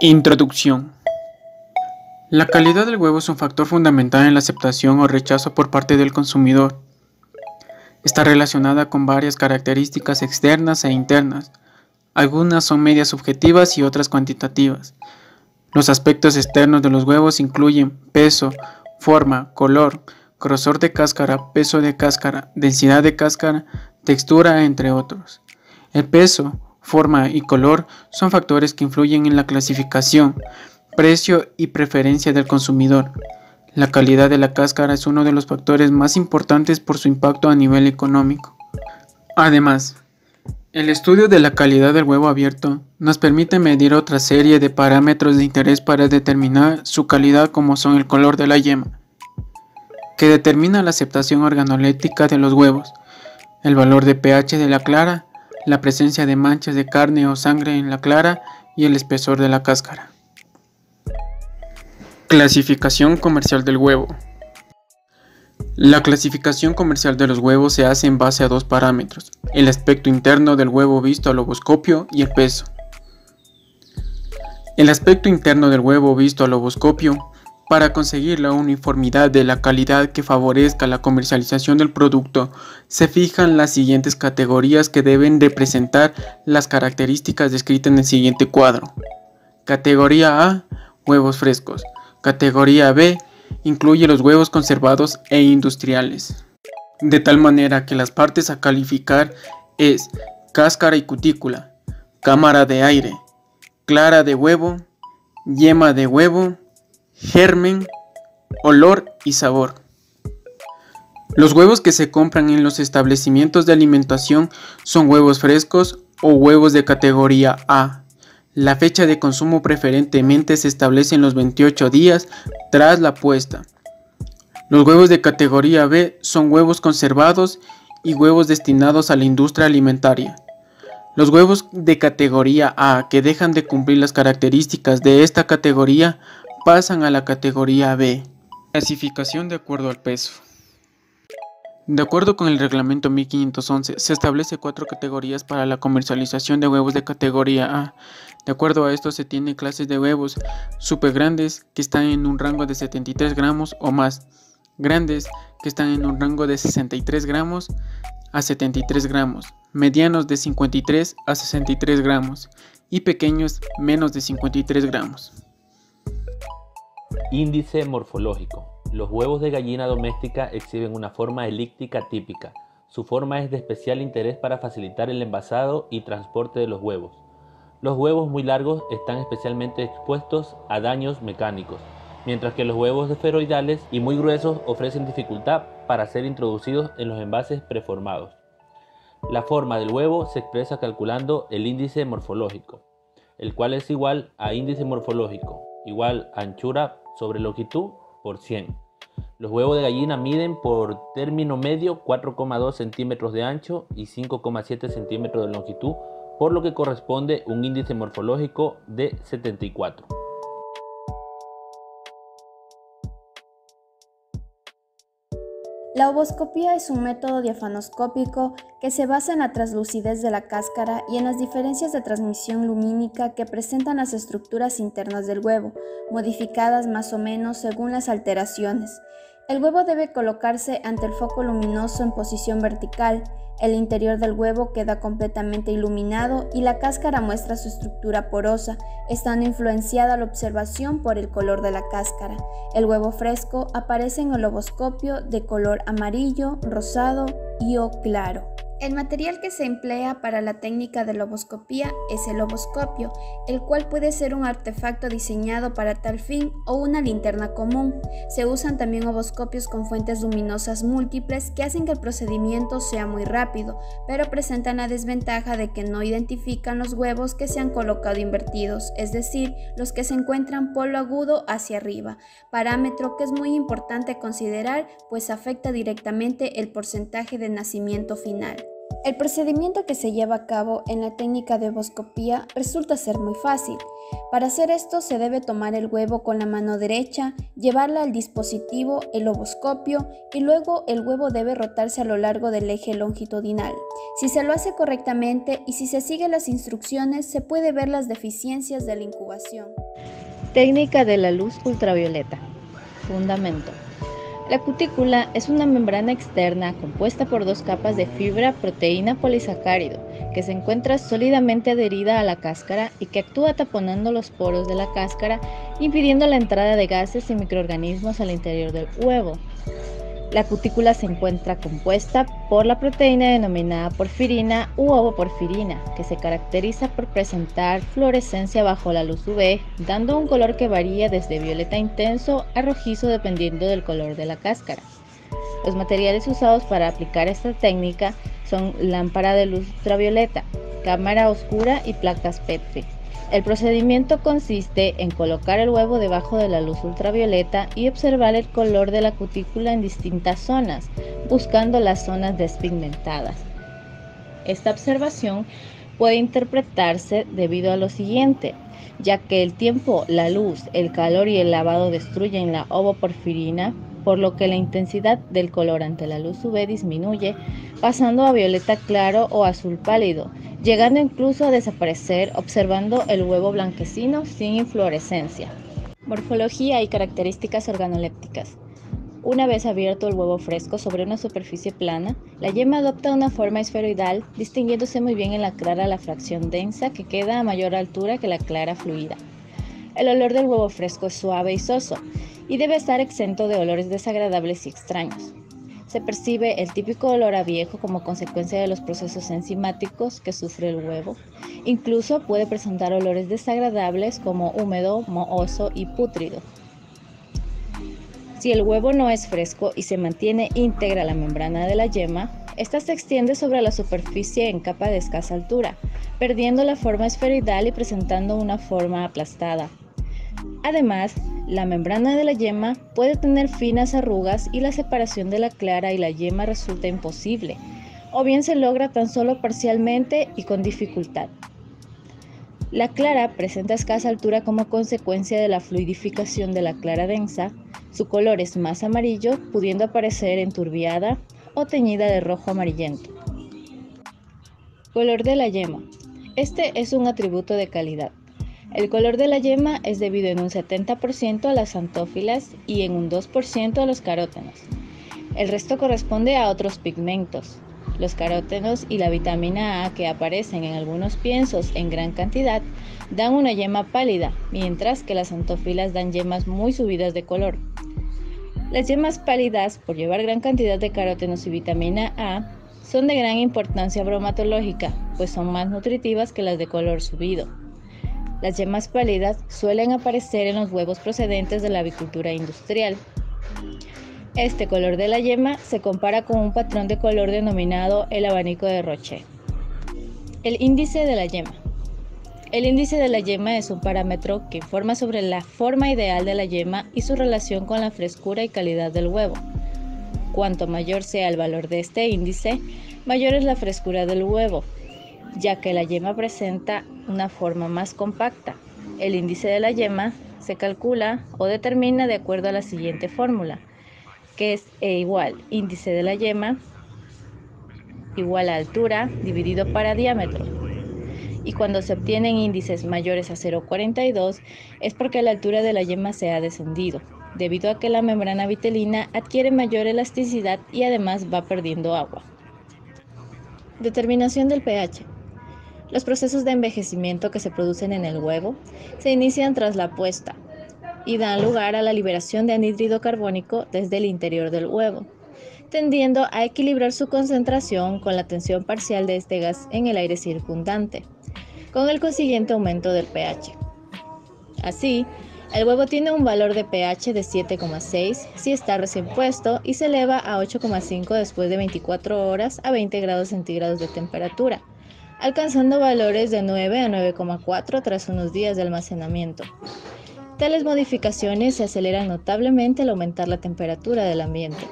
Introducción. La calidad del huevo es un factor fundamental en la aceptación o rechazo por parte del consumidor. Está relacionada con varias características externas e internas. Algunas son medias subjetivas y otras cuantitativas. Los aspectos externos de los huevos incluyen peso, forma, color, grosor de cáscara, peso de cáscara, densidad de cáscara, textura, entre otros. El peso, forma y color son factores que influyen en la clasificación, precio y preferencia del consumidor. La calidad de la cáscara es uno de los factores más importantes por su impacto a nivel económico. Además, el estudio de la calidad del huevo abierto nos permite medir otra serie de parámetros de interés para determinar su calidad como son el color de la yema, que determina la aceptación organoléptica de los huevos, el valor de pH de la clara, la presencia de manchas de carne o sangre en la clara y el espesor de la cáscara. Clasificación comercial del huevo. La clasificación comercial de los huevos se hace en base a dos parámetros, el aspecto interno del huevo visto al loboscopio y el peso. El aspecto interno del huevo visto al loboscopio para conseguir la uniformidad de la calidad que favorezca la comercialización del producto, se fijan las siguientes categorías que deben representar las características descritas en el siguiente cuadro. Categoría A, huevos frescos. Categoría B, incluye los huevos conservados e industriales. De tal manera que las partes a calificar es cáscara y cutícula, cámara de aire, clara de huevo, yema de huevo, germen, olor y sabor. Los huevos que se compran en los establecimientos de alimentación son huevos frescos o huevos de categoría A. La fecha de consumo preferentemente se establece en los 28 días tras la puesta. Los huevos de categoría B son huevos conservados y huevos destinados a la industria alimentaria. Los huevos de categoría A que dejan de cumplir las características de esta categoría pasan a la categoría B. Clasificación de acuerdo al peso. De acuerdo con el reglamento 1511, se establece cuatro categorías para la comercialización de huevos de categoría A. De acuerdo a esto se tienen clases de huevos super grandes que están en un rango de 73 gramos o más, grandes que están en un rango de 63 gramos a 73 gramos, medianos de 53 a 63 gramos y pequeños menos de 53 gramos. Índice morfológico. Los huevos de gallina doméstica exhiben una forma elíptica típica. Su forma es de especial interés para facilitar el envasado y transporte de los huevos. Los huevos muy largos están especialmente expuestos a daños mecánicos, mientras que los huevos esferoidales y muy gruesos ofrecen dificultad para ser introducidos en los envases preformados. La forma del huevo se expresa calculando el índice morfológico, el cual es igual a índice morfológico igual anchura sobre longitud por 100. Los huevos de gallina miden por término medio 4,2 centímetros de ancho y 5,7 centímetros de longitud, por lo que corresponde un índice morfológico de 74. La ovoscopía es un método diafanoscópico que se basa en la translucidez de la cáscara y en las diferencias de transmisión lumínica que presentan las estructuras internas del huevo, modificadas más o menos según las alteraciones. El huevo debe colocarse ante el foco luminoso en posición vertical el interior del huevo queda completamente iluminado y la cáscara muestra su estructura porosa, estando influenciada la observación por el color de la cáscara. El huevo fresco aparece en el loboscopio de color amarillo, rosado y o claro. El material que se emplea para la técnica de loboscopía es el loboscopio, el cual puede ser un artefacto diseñado para tal fin o una linterna común. Se usan también loboscopios con fuentes luminosas múltiples que hacen que el procedimiento sea muy rápido, pero presentan la desventaja de que no identifican los huevos que se han colocado invertidos, es decir, los que se encuentran polo agudo hacia arriba, parámetro que es muy importante considerar pues afecta directamente el porcentaje de nacimiento final. El procedimiento que se lleva a cabo en la técnica de ovoscopía resulta ser muy fácil. Para hacer esto se debe tomar el huevo con la mano derecha, llevarla al dispositivo, el ovoscopio, y luego el huevo debe rotarse a lo largo del eje longitudinal. Si se lo hace correctamente y si se siguen las instrucciones, se puede ver las deficiencias de la incubación. Técnica de la luz ultravioleta. Fundamento. La cutícula es una membrana externa compuesta por dos capas de fibra proteína polisacárido que se encuentra sólidamente adherida a la cáscara y que actúa taponando los poros de la cáscara, impidiendo la entrada de gases y microorganismos al interior del huevo. La cutícula se encuentra compuesta por la proteína denominada porfirina u ovoporfirina, que se caracteriza por presentar fluorescencia bajo la luz UV, dando un color que varía desde violeta intenso a rojizo dependiendo del color de la cáscara. Los materiales usados para aplicar esta técnica son lámpara de luz ultravioleta, cámara oscura y placas Petri. El procedimiento consiste en colocar el huevo debajo de la luz ultravioleta y observar el color de la cutícula en distintas zonas, buscando las zonas despigmentadas. Esta observación puede interpretarse debido a lo siguiente, ya que el tiempo, la luz, el calor y el lavado destruyen la ovoporfirina, por lo que la intensidad del color ante la luz UV disminuye, pasando a violeta claro o azul pálido, llegando incluso a desaparecer observando el huevo blanquecino sin inflorescencia. Morfología y características organolépticas. Una vez abierto el huevo fresco sobre una superficie plana, la yema adopta una forma esferoidal, distinguiéndose muy bien en la clara la fracción densa que queda a mayor altura que la clara fluida. El olor del huevo fresco es suave y soso, y debe estar exento de olores desagradables y extraños. Se percibe el típico olor a viejo como consecuencia de los procesos enzimáticos que sufre el huevo. Incluso puede presentar olores desagradables como húmedo, mohoso y pútrido. Si el huevo no es fresco y se mantiene íntegra la membrana de la yema, esta se extiende sobre la superficie en capa de escasa altura, perdiendo la forma esferoidal y presentando una forma aplastada. Además, la membrana de la yema puede tener finas arrugas y la separación de la clara y la yema resulta imposible, o bien se logra tan solo parcialmente y con dificultad. La clara presenta escasa altura como consecuencia de la fluidificación de la clara densa, su color es más amarillo, pudiendo aparecer enturbiada o teñida de rojo amarillento. Color de la yema. Este es un atributo de calidad. El color de la yema es debido en un 70% a las antófilas y en un 2% a los carótenos. El resto corresponde a otros pigmentos. Los carótenos y la vitamina A que aparecen en algunos piensos en gran cantidad dan una yema pálida, mientras que las antófilas dan yemas muy subidas de color. Las yemas pálidas, por llevar gran cantidad de carótenos y vitamina A, son de gran importancia bromatológica, pues son más nutritivas que las de color subido. Las yemas pálidas suelen aparecer en los huevos procedentes de la avicultura industrial. Este color de la yema se compara con un patrón de color denominado el abanico de Roche. El índice de la yema. El índice de la yema es un parámetro que informa sobre la forma ideal de la yema y su relación con la frescura y calidad del huevo. Cuanto mayor sea el valor de este índice, mayor es la frescura del huevo, ya que la yema presenta una forma más compacta. El índice de la yema se calcula o determina de acuerdo a la siguiente fórmula, que es E igual índice de la yema igual a altura dividido para diámetro. Y cuando se obtienen índices mayores a 0,42 es porque la altura de la yema se ha descendido, debido a que la membrana vitelina adquiere mayor elasticidad y además va perdiendo agua. Determinación del pH. Los procesos de envejecimiento que se producen en el huevo se inician tras la puesta y dan lugar a la liberación de anhídrido carbónico desde el interior del huevo, tendiendo a equilibrar su concentración con la tensión parcial de este gas en el aire circundante, con el consiguiente aumento del pH. Así, el huevo tiene un valor de pH de 7,6 si está recién puesto y se eleva a 8,5 después de 24 horas a 20 grados centígrados de temperatura alcanzando valores de 9 a 9,4 tras unos días de almacenamiento. Tales modificaciones se aceleran notablemente al aumentar la temperatura del ambiente.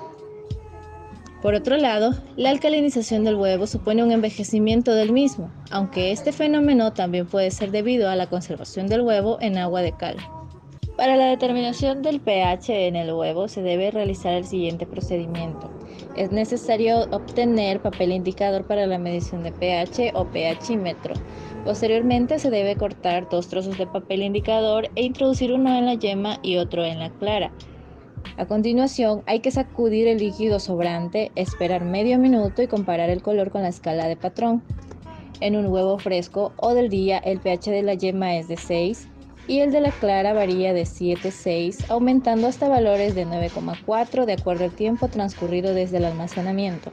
Por otro lado, la alcalinización del huevo supone un envejecimiento del mismo, aunque este fenómeno también puede ser debido a la conservación del huevo en agua de cal. Para la determinación del pH en el huevo se debe realizar el siguiente procedimiento. Es necesario obtener papel indicador para la medición de pH o pHímetro. Posteriormente se debe cortar dos trozos de papel indicador e introducir uno en la yema y otro en la clara. A continuación, hay que sacudir el líquido sobrante, esperar medio minuto y comparar el color con la escala de patrón. En un huevo fresco o del día, el pH de la yema es de 6 y el de la clara varía de 7,6, aumentando hasta valores de 9,4 de acuerdo al tiempo transcurrido desde el almacenamiento.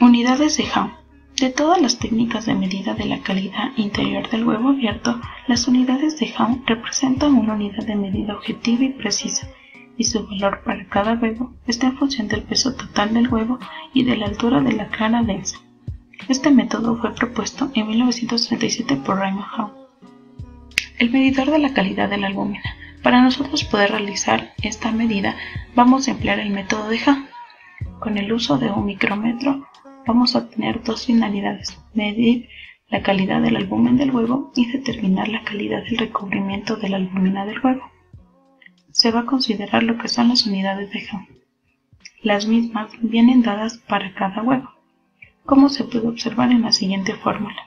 Unidades de Howe. De todas las técnicas de medida de la calidad interior del huevo abierto, las unidades de Howe representan una unidad de medida objetiva y precisa y su valor para cada huevo está en función del peso total del huevo y de la altura de la clara densa. Este método fue propuesto en 1937 por Raymond Howe. El medidor de la calidad de la albúmina. Para nosotros poder realizar esta medida vamos a emplear el método de Howe. Con el uso de un micrómetro vamos a tener dos finalidades, medir la calidad del albúmen del huevo y determinar la calidad del recubrimiento de la albúmina del huevo se va a considerar lo que son las unidades de Howe. Las mismas vienen dadas para cada huevo, como se puede observar en la siguiente fórmula,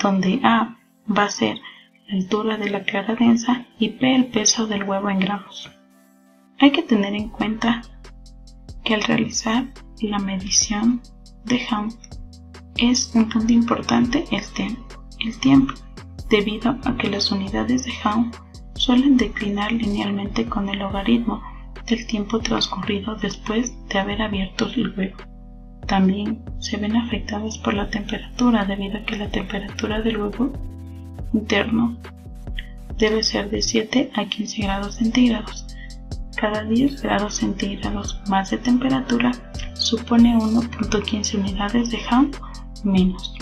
donde A va a ser altura de la clara densa y P el peso del huevo en gramos. Hay que tener en cuenta que al realizar la medición de Howe es un punto importante el, el tiempo, debido a que las unidades de Howe suelen declinar linealmente con el logaritmo del tiempo transcurrido después de haber abierto el huevo. También se ven afectadas por la temperatura debido a que la temperatura del huevo interno debe ser de 7 a 15 grados centígrados. Cada 10 grados centígrados más de temperatura supone 1.15 unidades de Ham menos.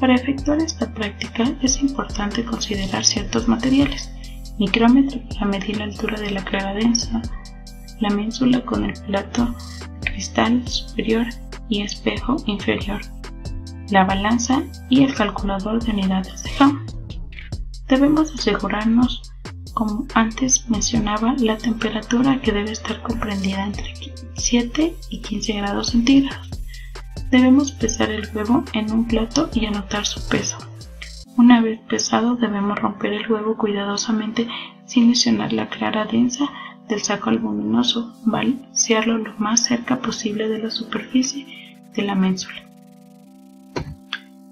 Para efectuar esta práctica es importante considerar ciertos materiales micrómetro para medir la altura de la clara densa, la ménsula con el plato cristal superior y espejo inferior, la balanza y el calculador de unidades de Howe. Debemos asegurarnos, como antes mencionaba, la temperatura que debe estar comprendida entre 7 y 15 grados centígrados. Debemos pesar el huevo en un plato y anotar su peso. Una vez pesado debemos romper el huevo cuidadosamente sin lesionar la clara densa del saco albuminoso, vaciarlo lo más cerca posible de la superficie de la ménsula.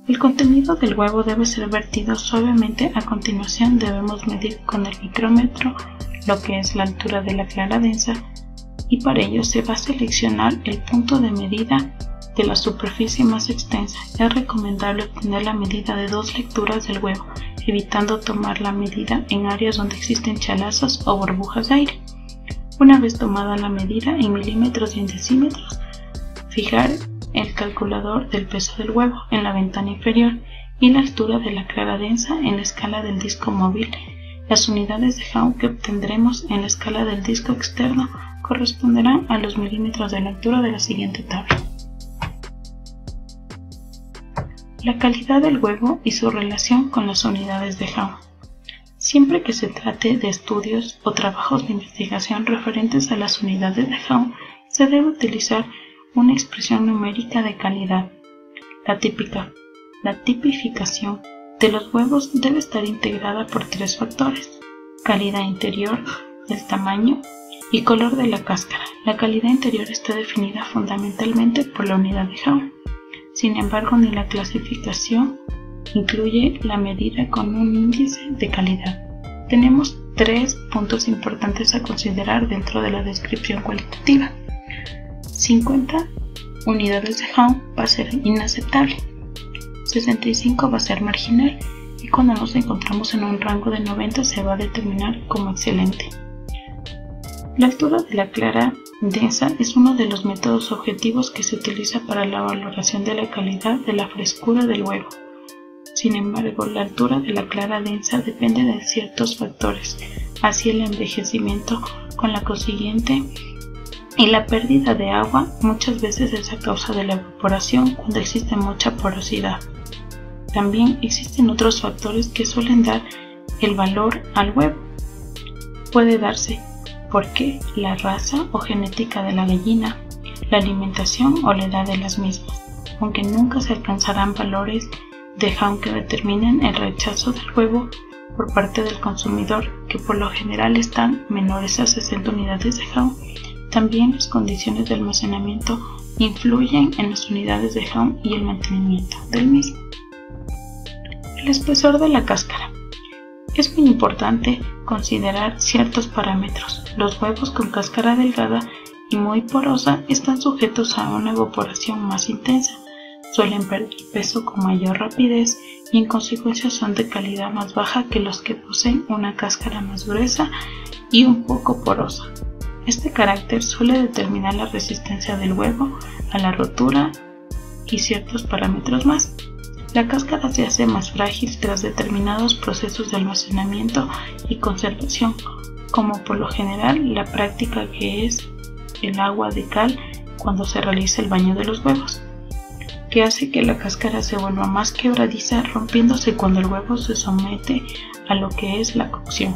El contenido del huevo debe ser vertido suavemente. A continuación debemos medir con el micrómetro lo que es la altura de la clara densa y para ello se va a seleccionar el punto de medida de la superficie más extensa, es recomendable obtener la medida de dos lecturas del huevo, evitando tomar la medida en áreas donde existen chalazas o burbujas de aire. Una vez tomada la medida en milímetros y en decímetros, fijar el calculador del peso del huevo en la ventana inferior y la altura de la clara densa en la escala del disco móvil. Las unidades de Howe que obtendremos en la escala del disco externo corresponderán a los milímetros de la altura de la siguiente tabla. La calidad del huevo y su relación con las unidades de Howe. Siempre que se trate de estudios o trabajos de investigación referentes a las unidades de Howe, se debe utilizar una expresión numérica de calidad. La típica, la tipificación de los huevos debe estar integrada por tres factores: calidad interior, el tamaño y color de la cáscara. La calidad interior está definida fundamentalmente por la unidad de Howe. Sin embargo, ni la clasificación incluye la medida con un índice de calidad. Tenemos tres puntos importantes a considerar dentro de la descripción cualitativa. 50 unidades de Howe va a ser inaceptable, 65 va a ser marginal y cuando nos encontramos en un rango de 90 se va a determinar como excelente. La altura de la clara densa es uno de los métodos objetivos que se utiliza para la valoración de la calidad de la frescura del huevo. Sin embargo, la altura de la clara densa depende de ciertos factores, así el envejecimiento con la consiguiente Y la pérdida de agua muchas veces es a causa de la evaporación cuando existe mucha porosidad. También existen otros factores que suelen dar el valor al huevo. Puede darse porque la raza o genética de la gallina, la alimentación o la edad de las mismas, aunque nunca se alcanzarán valores de Hound que determinen el rechazo del huevo por parte del consumidor, que por lo general están menores a 60 unidades de Hound. También las condiciones de almacenamiento influyen en las unidades de Hound y el mantenimiento del mismo. El espesor de la cáscara. Es muy importante considerar ciertos parámetros. Los huevos con cáscara delgada y muy porosa están sujetos a una evaporación más intensa, suelen perder peso con mayor rapidez y en consecuencia son de calidad más baja que los que poseen una cáscara más gruesa y un poco porosa. Este carácter suele determinar la resistencia del huevo a la rotura y ciertos parámetros más. La cáscara se hace más frágil tras determinados procesos de almacenamiento y conservación, como por lo general la práctica que es el agua de cal cuando se realiza el baño de los huevos, que hace que la cáscara se vuelva más quebradiza rompiéndose cuando el huevo se somete a lo que es la cocción.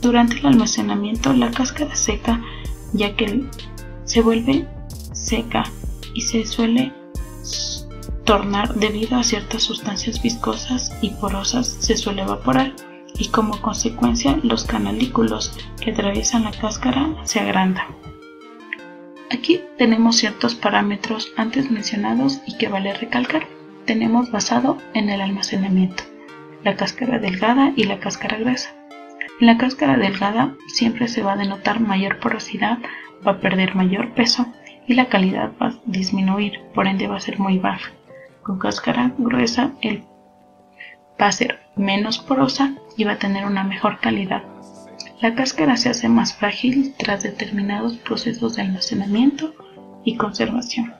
Durante el almacenamiento la cáscara seca ya que se vuelve seca y se suele tornar debido a ciertas sustancias viscosas y porosas se suele evaporar y como consecuencia los canalículos que atraviesan la cáscara se agrandan. Aquí tenemos ciertos parámetros antes mencionados y que vale recalcar. Tenemos basado en el almacenamiento, la cáscara delgada y la cáscara gruesa. En la cáscara delgada siempre se va a denotar mayor porosidad, va a perder mayor peso y la calidad va a disminuir, por ende va a ser muy baja. Con cáscara gruesa el va a ser menos porosa y va a tener una mejor calidad. La cáscara se hace más frágil tras determinados procesos de almacenamiento y conservación.